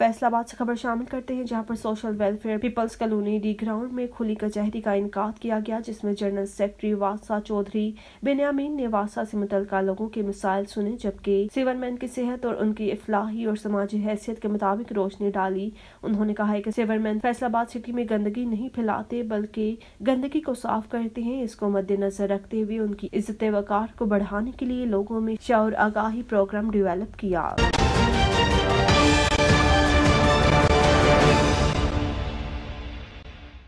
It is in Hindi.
फैसलाबाद से खबर शामिल करते हैं, जहाँ पर social welfare peoples colony D ground में खुली कचहरी का इनका किया गया, जिसमें जनरल सेक्रेटरी वासा चौधरी बेनियामीन ने वासा से मुतल लोगों के मिसाइल सुने, जबकि सिवरमैन की सेहत और उनकी इफलाही और समाजी हैसियत के मुताबिक रोशनी डाली। उन्होंने कहा है की सेवरमैन फैसलाबाद सिटी में गंदगी नहीं फैलाते, बल्कि गंदगी को साफ़ करते हैं। इसको मद्देनजर रखते हुए उनकी इज़्ज़त वकार को बढ़ाने के लिए लोगों में शौर आगाही प्रोग्राम डिवेलप किया।